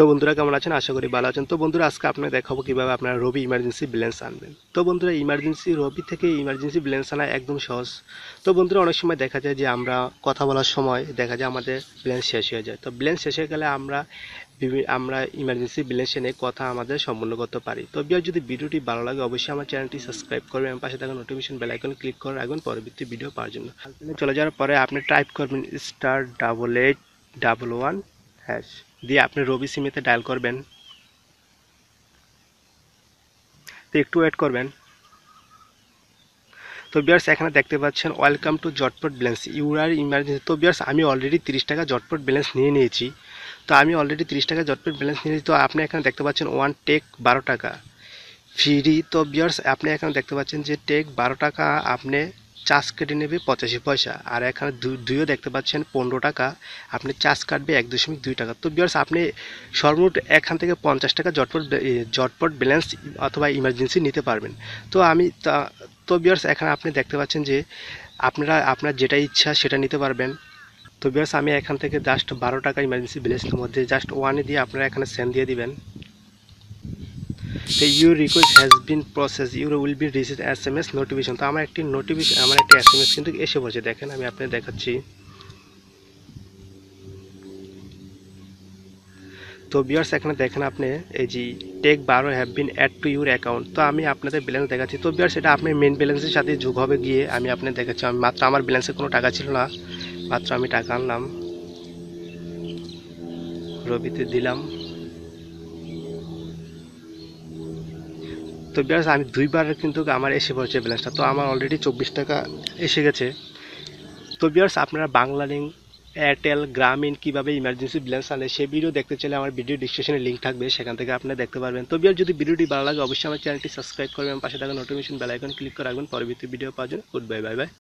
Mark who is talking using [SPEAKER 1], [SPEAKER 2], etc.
[SPEAKER 1] তো বন্ধুরা কেমন আছেন? আশা করি ভালো আছেন। তো বন্ধুরা, আজকে আপনাকে দেখাবো কীভাবে আপনারা রবি ইমার্জেন্সি ব্যালেন্স আনবেন। তো বন্ধুরা ইমার্জেন্সি রবি থেকে ইমার্জেন্সি ব্যালেন্স আনা একদম সহজ। তো বন্ধুরা, অনেক সময় দেখা যায় যে আমরা কথা বলার সময় দেখা যায় আমাদের ব্যালেন্স শেষ হয়ে যায়। তো ব্যালেন্স শেষ হয়ে গেলে আমরা আমরা ইমার্জেন্সি ব্যালেন্স এনে কথা আমাদের সম্পূর্ণ করতে পারি। তো বিয়ার যদি ভিডিওটি ভালো লাগে, অবশ্যই আমার চ্যানেলটি সাবস্ক্রাইব করবেন এবং পাশে থাকা নোটিফিকেশন বেল আইকন ক্লিক করে রাখবেন পরবর্তী ভিডিও পাওয়ার জন্য। চলে যাওয়ার পরে আপনি টাইপ করবেন star double eight double one hash দিয়ে আপনি রবি সিমেতে ডায়াল করবেন। তো একটু ওয়েট করবেন। তো বিয়ার্স এখানে দেখতে পাচ্ছেন welcome to Jhotpot balance your emergency তো বিয়ার্স আমি অলরেডি তিরিশ টাকা জটপট ব্যালেন্স নিয়ে নিয়েছি। তো আমি অলরেডি তিরিশ টাকা জটপট ব্যালেন্স নিয়েছি। তো আপনি এখানে দেখতে পাচ্ছেন ওয়ান টেক বারো টাকা। ফ্রি তো বিয়ার্স আপনি এখানে দেখতে পাচ্ছেন যে টেক বারো টাকা আপনি চার্জ কেটে নেবে পঁচাশি পয়সা। আর এখানে দুইও দেখতে পাচ্ছেন, পনেরো টাকা। আপনি চার্জ কাটবে এক দশমিক দুই টাকা। তো বিয়ার্স আপনি সর্বমোট এখান থেকে পঞ্চাশ টাকা জটপট জটপট ব্যালেন্স অথবা ইমার্জেন্সি নিতে পারবেন। তো আমি তা- তো বিয়ার্স এখানে আপনি দেখতে পাচ্ছেন যে আপনারা, আপনার যেটা ইচ্ছা সেটা নিতে পারবেন। তো বিয়ার্স আমি এখান থেকে জাস্ট বারো টাকা ইমার্জেন্সি ব্যালেন্সের মধ্যে জাস্ট ওয়ানে দিয়ে আপনারা এখানে সেন্ড দিয়ে দিবেন। তো your request has been process your will be receive S M S notification তো আমার একটি নোটিফিকেশন আমার একটি এস এম এস কিন্তু এসে বসে দেখেন, আমি আপনাকে দেখাচ্ছি। তো বিয়ার্স এখানে দেখেন আপনি, এই যে টেক বারো have been add to your account তো আমি আপনাদের ব্যালেন্স দেখাচ্ছি। তো বিয়ার্স এটা আপনি মেন ব্যালেন্সের সাথে যোগ হবে গিয়ে আমি আপনাদের দেখাচ্ছি। আমি মাত্র আমার ব্যালেন্সে কোনো টাকা ছিল না। মাত্র আমি টাকা আনলাম। রবিতে দিলাম। তো ব্যাস, আমি দুইবার কিন্তু আমার এসে পড়েছে ব্যালেন্সটা। তো আমার অলরেডি চব্বিশ টাকা এসে গেছে। তো বিয়ার্স আপনারা বাংলা লিঙ্ক এয়ারটেল গ্রামীণ কীভাবে ইমার্জেন্সি ব্যালেন্স আনে, সে ভিডিও দেখতে চাইলে আমার ভিডিও ডিসক্রিপশনে লিঙ্ক থাকবে, সেখান থেকে আপনারা দেখতে পারবেন। তো বিয়ার যদি ভিডিওটি ভালো লাগে, অবশ্যই আমার চ্যানেলটি সাবস্ক্রাইব করবেন, পাশে থাকা নোটিফিকেশন বেল আইকন ক্লিক করে রাখবেন। পরবর্তী ভিডিও পাওয়ার জন্য গুড বাই বাই বাই